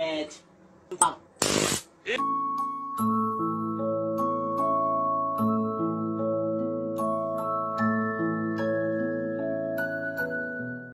Ed.